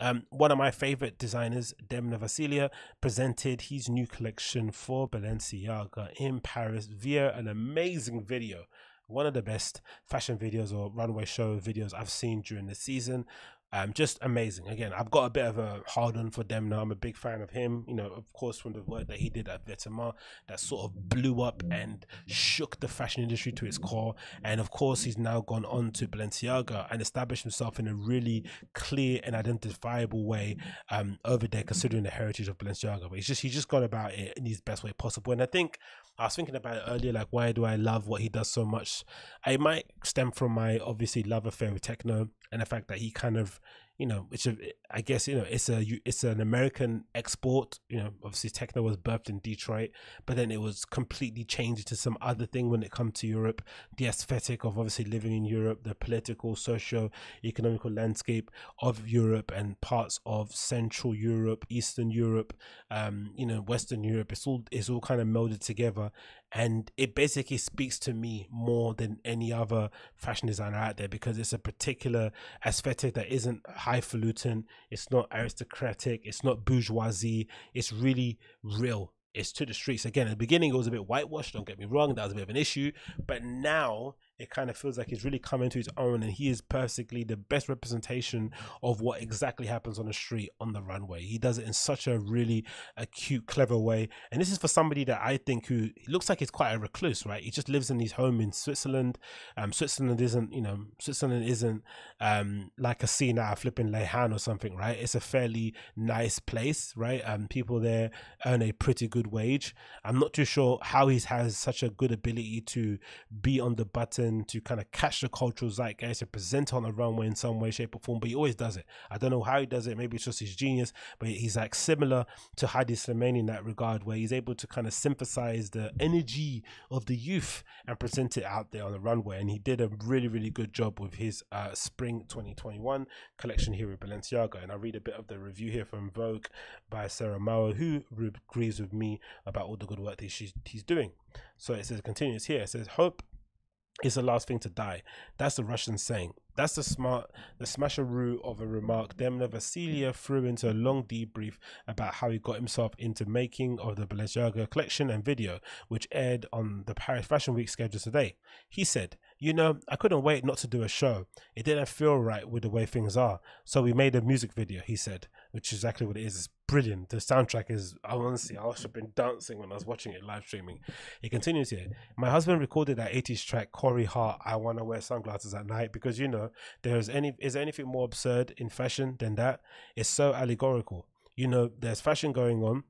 Um, one of my favorite designers, Demna Gvasalia, presented his new collection for Balenciaga in Paris via an amazing video one of the best fashion videos or runway show videos I've seen during the season. Um, just amazing. Again, I've got a bit of a hard on for Demna. I'm a big fan of him. You know, of course, from the work that he did at Vetements, that sort of blew up and shook the fashion industry to its core. And of course, he's now gone on to Balenciaga and established himself in a really clear and identifiable way um, over there, considering the heritage of Balenciaga. But he's just he's just gone about it in his best way possible. And I think I was thinking about it earlier, like why do I love what he does so much? It might stem from my obviously love affair with techno and the fact that he kind of you know, which I guess you know it's a it's an American export. You know, obviously techno was birthed in Detroit, but then it was completely changed to some other thing when it comes to Europe. The aesthetic of obviously living in Europe, the political, socio economical landscape of Europe and parts of Central Europe, Eastern Europe, um, you know, Western Europe. It's all it's all kind of melded together, and it basically speaks to me more than any other fashion designer out there because it's a particular aesthetic that isn't highfalutin it's not aristocratic it's not bourgeoisie it's really real. It's to the streets. Again at the beginning it was a bit whitewashed don't get me wrong that was a bit of an issue but now it kind of feels like he's really coming to his own and he is perfectly the best representation of what exactly happens on the street on the runway. He does it in such a really acute clever way. And this is for somebody that i think who looks like he's quite a recluse right? He just lives in his home in switzerland. Um switzerland isn't you know switzerland isn't um like a scene out of flipping lehan or something right? It's a fairly nice place right? Um people there earn a pretty good wage. I'm not too sure how he has such a good ability to be on the button to kind of catch the cultural zeitgeist and present on the runway in some way, shape, or form. But he always does it. I don't know how he does it. Maybe it's just his genius, but he's like similar to Hedi Slimane in that regard, where he's able to kind of synthesize the energy of the youth and present it out there on the runway. And he did a really, really good job with his uh, spring 2021 collection here with Balenciaga. And I read a bit of the review here from Vogue by Sarah Mower, who agrees with me about all the good work that she's, he's doing. So it says, continues here. It says, Hope is the last thing to die. That's the Russian saying. That's the smart, the smasheroo of a remark Demna Gvasalia threw into a long debrief about how he got himself into making of the Balenciaga collection and video, which aired on the Paris Fashion Week schedule today. He said, you know, I couldn't wait not to do a show. It didn't feel right with the way things are. So we made a music video, he said, which is exactly what it is. It's brilliant. The soundtrack is, I honestly, I have been dancing when I was watching it live streaming. He continues here. My husband recorded that 80s track, Corey Hart, I Wanna Wear Sunglasses at Night, because, you know, there's any, is there anything more absurd in fashion than that? It's so allegorical. You know, there's fashion going on.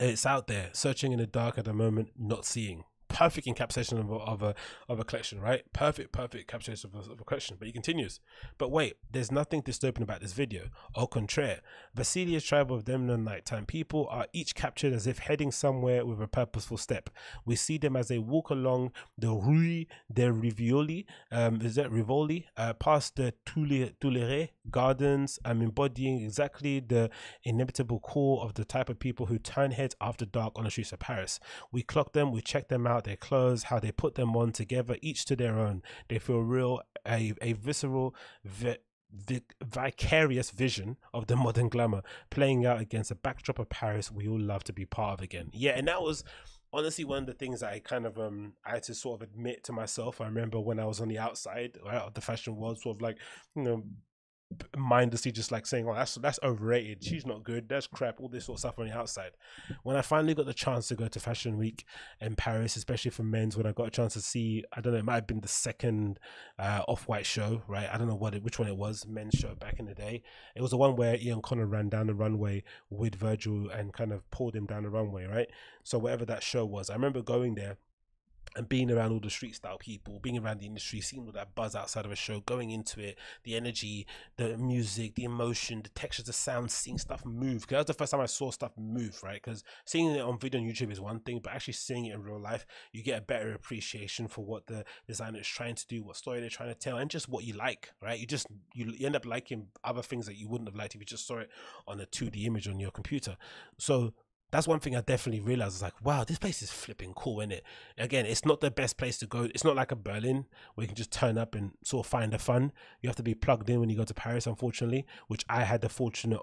It's out there, searching in the dark at the moment, not seeing perfect encapsulation of a, of a, of a collection, right? Perfect, perfect encapsulation of a, of a collection. But he continues. But wait, there's nothing disturbing about this video. Au contraire, Gvasalia's tribe of Demna nighttime people are each captured as if heading somewhere with a purposeful step. We see them as they walk along the Rue de Rivoli, um, is that Rivoli, uh, past the Tuileries gardens, I'm embodying exactly the inevitable core of the type of people who turn heads after dark on the streets of Paris. We clock them, we check them out, their clothes, how they put them on together, each to their own. They feel real, a, a visceral, vi- the vicarious vision of the modern glamour playing out against a backdrop of Paris we all love to be part of again. Yeah, and that was honestly one of the things I kind of um I had to sort of admit to myself. I remember when I was on the outside right, of the fashion world, sort of like you know mindlessly just like saying, "Oh, that's that's overrated. She's not good. That's crap." All this sort of stuff on the outside. When I finally got the chance to go to Fashion Week in Paris, especially for men's, when I got a chance to see, I don't know, it might have been the second uh, off-white show, right? I don't know what it, which one it was, men's show back in the day. It was the one where Ian Connor ran down the runway with Virgil and kind of pulled him down the runway, right? So whatever that show was, I remember going there and being around all the street style people, being around the industry, seeing all that buzz outside of a show, going into it, the energy, the music, the emotion, the textures, the sound, seeing stuff move. Because that was the first time I saw stuff move, right? Because seeing it on video on YouTube is one thing, but actually seeing it in real life, you get a better appreciation for what the designer is trying to do, what story they're trying to tell, and just what you like, right? You just you, you end up liking other things that you wouldn't have liked if you just saw it on a 2D image on your computer. So that's one thing I definitely realized. It's like, wow, this place is flipping cool, isn't it? Again, it's not the best place to go. It's not like a Berlin where you can just turn up and sort of find the fun. You have to be plugged in when you go to Paris, unfortunately, which I had the fortunate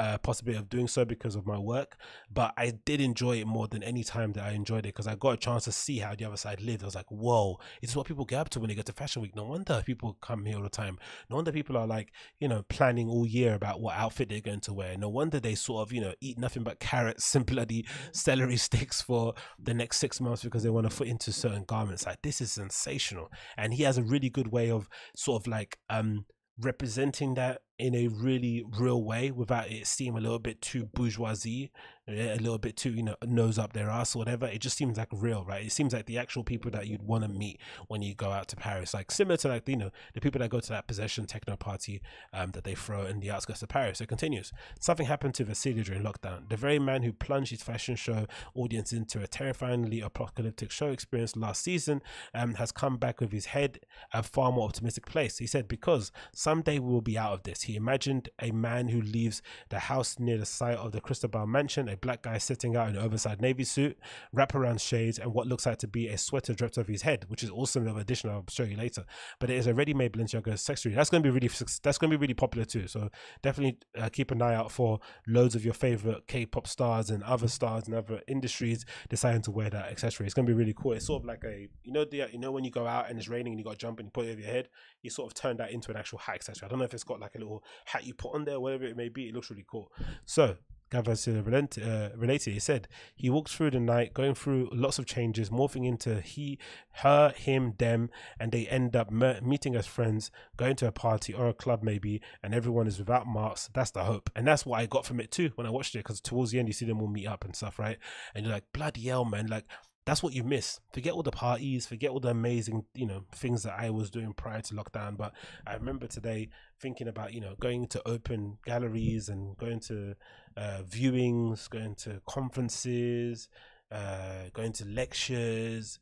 uh, possibility of doing so because of my work, but I did enjoy it more than any time that I enjoyed it because I got a chance to see how the other side lived. I was like, whoa, it's what people get up to when they go to Fashion Week. No wonder people come here all the time. No wonder people are like, you know, planning all year about what outfit they're going to wear. No wonder they sort of, you know, eat nothing but carrots and bloody celery sticks for the next six months because they want to fit into certain garments. Like, this is sensational. And he has a really good way of sort of like, um, representing that in a really real way without it seeming a little bit too bourgeoisie a little bit too you know nose up their ass or whatever. It just seems like real right? It seems like the actual people that you'd want to meet when you go out to paris like similar to like you know the people that go to that possession techno party um, that they throw in the outskirts of paris. So it continues. Something happened to Gvasalia during lockdown. The very man who plunged his fashion show audience into a terrifyingly apocalyptic show experience last season um, has come back with his head a far more optimistic place. He said because someday we will be out of this he imagined a man who leaves the house near the site of the cristobal mansion a black guy sitting out in an oversized navy suit, wraparound shades, and what looks like to be a sweater draped over his head, which is also another addition I'll show you later. But it is a ready-made Balenciaga accessory. That's going to be really that's going to be really popular too. So definitely uh, keep an eye out for loads of your favorite K-pop stars and other stars and other industries deciding to wear that accessory. It's going to be really cool. It's sort of like a you know the you know when you go out and it's raining and you got to jump and you put it over your head, you sort of turn that into an actual hat accessory. I don't know if it's got like a little hat you put on there, whatever it may be. It looks really cool. So Gvasalia uh, related, he said he walked through the night, going through lots of changes, morphing into he, her, him, them, and they end up meeting as friends, going to a party or a club maybe, and everyone is without marks. That's the hope, and that's what I got from it too when I watched it. Because towards the end, you see them all meet up and stuff, right? And you're like, bloody hell, man! Like that's what you miss. Forget all the parties, forget all the amazing, you know, things that I was doing prior to lockdown. But I remember today thinking about, you know, going to open galleries and going to uh, viewings, going to conferences, uh, going to lectures,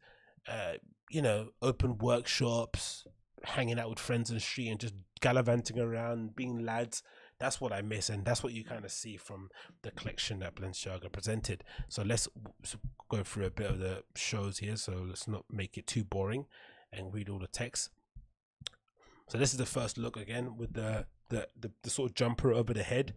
uh, you know, open workshops, hanging out with friends in the street and just gallivanting around, being lads that's what I miss, and that's what you kind of see from the collection that Balenciaga presented. So let's go through a bit of the shows here. So let's not make it too boring and read all the text. So this is the first look again with the the the, the sort of jumper over the head.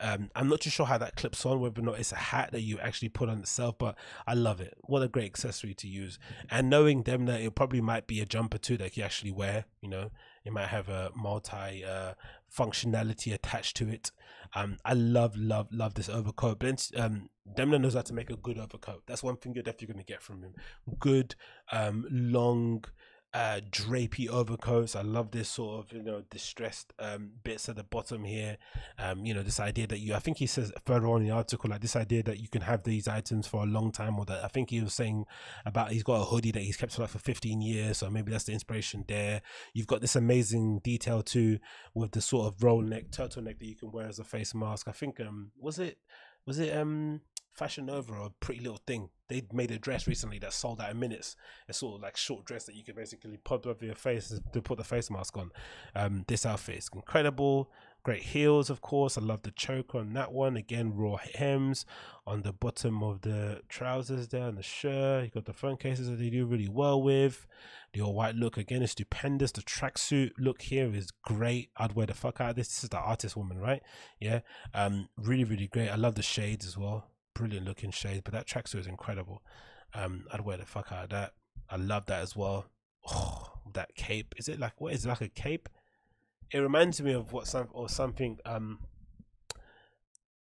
Um, I'm not too sure how that clips on, whether or not it's a hat that you actually put on itself, but I love it. What a great accessory to use. And knowing them that it probably might be a jumper too that you actually wear, you know, it might have a multi uh, functionality attached to it. Um, I love, love, love this overcoat. But um, Demna knows how to make a good overcoat. That's one thing you're definitely going to get from him. Good, um, long, uh, drapey overcoats. I love this sort of you know distressed um, bits at the bottom here. Um, you know this idea that you. I think he says further on in the article like this idea that you can have these items for a long time, or that I think he was saying about he's got a hoodie that he's kept for like for 15 years. So maybe that's the inspiration there. You've got this amazing detail too with the sort of roll neck turtleneck that you can wear as a face mask. I think um was it was it um Fashion Nova or Pretty Little Thing. They made a dress recently that sold out in minutes. A sort of like short dress that you can basically pop over your face to put the face mask on. Um, this outfit is incredible. Great heels, of course. I love the choker on that one. Again, raw hems on the bottom of the trousers there and the shirt. You got the front cases that they do really well with. The all white look again is stupendous. The tracksuit look here is great. I'd wear the fuck out of this. This is the artist woman, right? Yeah. Um, really, really great. I love the shades as well brilliant looking shades, but that tracksuit is incredible. Um, I'd wear the fuck out of that. I love that as well. Oh, that cape. Is it like what is it like a cape? It reminds me of what some or something. Um,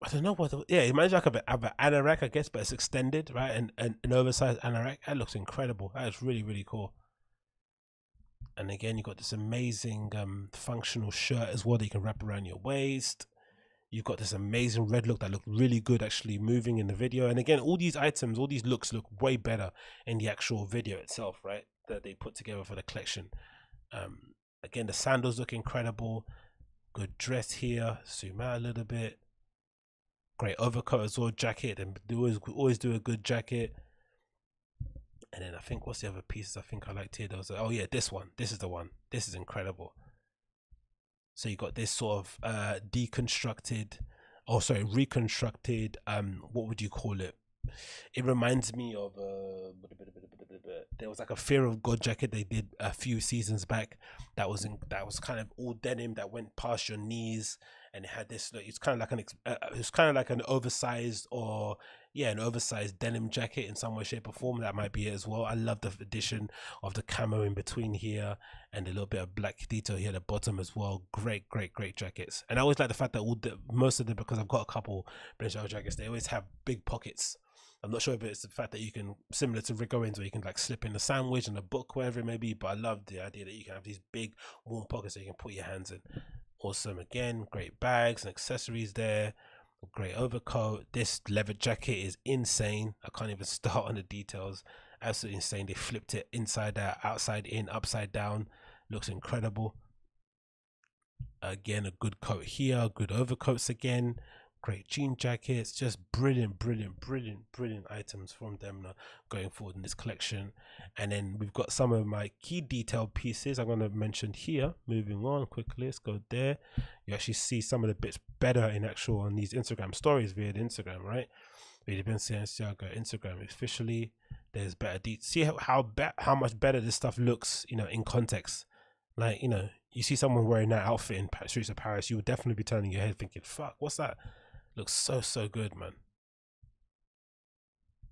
I don't know what. Yeah, it reminds like a, of an anorak, I guess, but it's extended, right? And, and an oversized anorak. That looks incredible. That is really really cool. And again, you got this amazing um functional shirt as well that you can wrap around your waist. You've got this amazing red look that looked really good actually moving in the video. And again, all these items, all these looks look way better in the actual video itself, right? That they put together for the collection. Um, again, the sandals look incredible. Good dress here. Zoom out a little bit. Great overcoat as well, jacket. And they always always do a good jacket. And then I think what's the other pieces I think I liked here? There was oh yeah, this one. This is the one. This is incredible. So you got this sort of uh, deconstructed oh sorry, reconstructed. Um, what would you call it? It reminds me of uh, there was like a Fear of God jacket they did a few seasons back. That was in, that was kind of all denim that went past your knees, and it had this. It's kind of like an uh, it's kind of like an oversized or yeah, an oversized denim jacket in some way, shape, or form. That might be it as well. I love the addition of the camo in between here and a little bit of black detail here at the bottom as well. Great, great, great jackets. And I always like the fact that all the most of them because I've got a couple British Balenciaga jackets. They always have big pockets. I'm not sure if it's the fact that you can similar to Rick Owens where you can like slip in a sandwich and a book, wherever it may be. But I love the idea that you can have these big warm pockets that you can put your hands in. Awesome again, great bags and accessories there great overcoat. This leather jacket is insane. I can't even start on the details. Absolutely insane. They flipped it inside out, outside in, upside down. Looks incredible. Again, a good coat here, good overcoats again great jean jackets just brilliant brilliant brilliant brilliant items from them going forward in this collection. And then we've got some of my key detailed pieces i'm going to mention here. Moving on quickly let's go there. You actually see some of the bits better in actual on these instagram stories via the instagram right? Via the Balenciaga instagram officially. There's better de- see how how, be- how much better this stuff looks you know in context. Like you know you see someone wearing that outfit in streets of paris you would definitely be turning your head thinking fuck what's that Looks so, so good, man.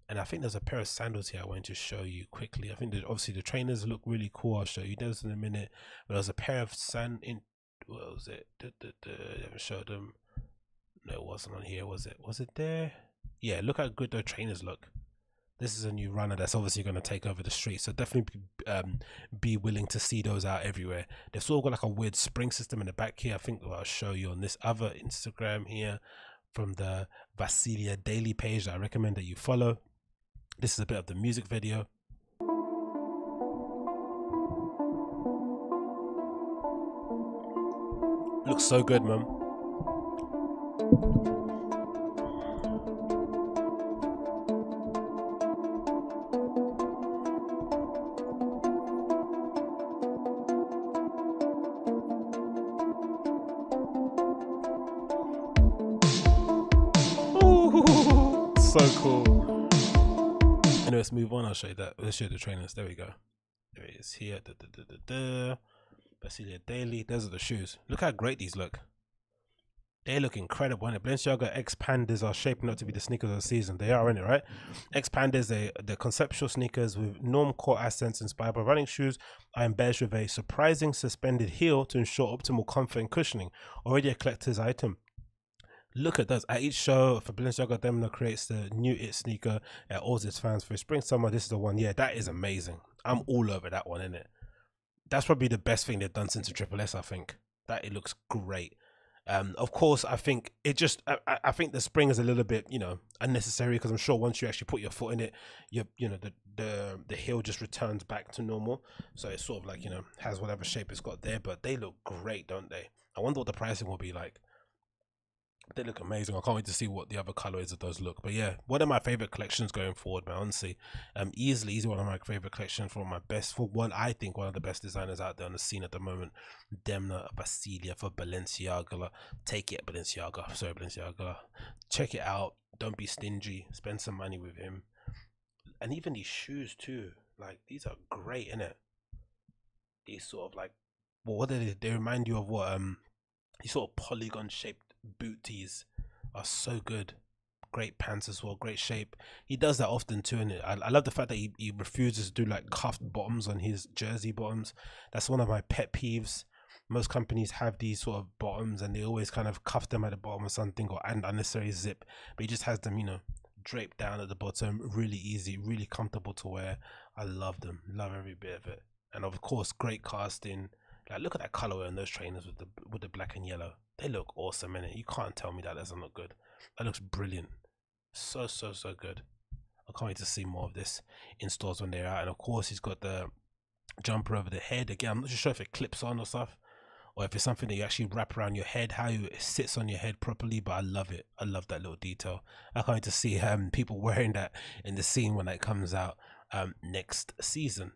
And I think there's a pair of sandals here I want to show you quickly. I think that obviously the trainers look really cool. I'll show you those in a minute. But there's a pair of sand in what was it? Duh, duh, duh. I haven't showed them. No, it wasn't on here, was it? Was it there? Yeah, look how good the trainers look. This is a new runner that's obviously going to take over the street. So definitely um, be willing to see those out everywhere. They've sort of got like a weird spring system in the back here. I think I'll show you on this other Instagram here from the Gvasalia Daily page that I recommend that you follow. This is a bit of the music video. Looks so good, man. Let's show the trainers. There we go. There it is here. Da, da, da, da, da. Gvasalia Daily. Those are the shoes. Look how great these look. They look incredible. And the Balenciaga X-Panders are shaping up to be the sneakers of the season. They are in it, right? X-Panders, they the conceptual sneakers with norm core accents inspired by running shoes are embellished with a surprising suspended heel to ensure optimal comfort and cushioning. Already a collector's item look at those at each show for Balenciaga Demna creates the new it sneaker at all its fans for spring summer. This is the one. Yeah that is amazing. I'm all over that one in it that's probably the best thing they've done since the triple S I think. That it looks great. Um of course I think it just I, I think the spring is a little bit you know unnecessary because I'm sure once you actually put your foot in it you you know the the the heel just returns back to normal. So it's sort of like you know has whatever shape it's got there but they look great don't they? I wonder what the pricing will be like they look amazing. I can't wait to see what the other colorways of those look. But yeah, one of my favorite collections going forward, man. Honestly, um, easily, easily one of my favorite collections for my best, for one, I think one of the best designers out there on the scene at the moment. Demna Gvasalia for Balenciaga. Take it, Balenciaga. Sorry, Balenciaga. Check it out. Don't be stingy. Spend some money with him. And even these shoes too. Like these are great, innit? These sort of like, well, what do they? They remind you of what um, these sort of polygon shaped boot tees are so good. Great pants as well, great shape. He does that often too, and I, I love the fact that he, he refuses to do like cuffed bottoms on his jersey bottoms. That's one of my pet peeves. Most companies have these sort of bottoms, and they always kind of cuff them at the bottom or something, or and unnecessary zip. But he just has them, you know, draped down at the bottom, really easy, really comfortable to wear. I love them, love every bit of it, and of course, great casting. Like look at that colorway on those trainers with the with the black and yellow. They look awesome in it. You can't tell me that doesn't look good. That looks brilliant. So so so good. I can't wait to see more of this in stores when they're out. And of course, he's got the jumper over the head. Again, I'm not sure if it clips on or stuff, or if it's something that you actually wrap around your head, how it sits on your head properly. But I love it. I love that little detail. I can't wait to see um, people wearing that in the scene when that comes out um, next season.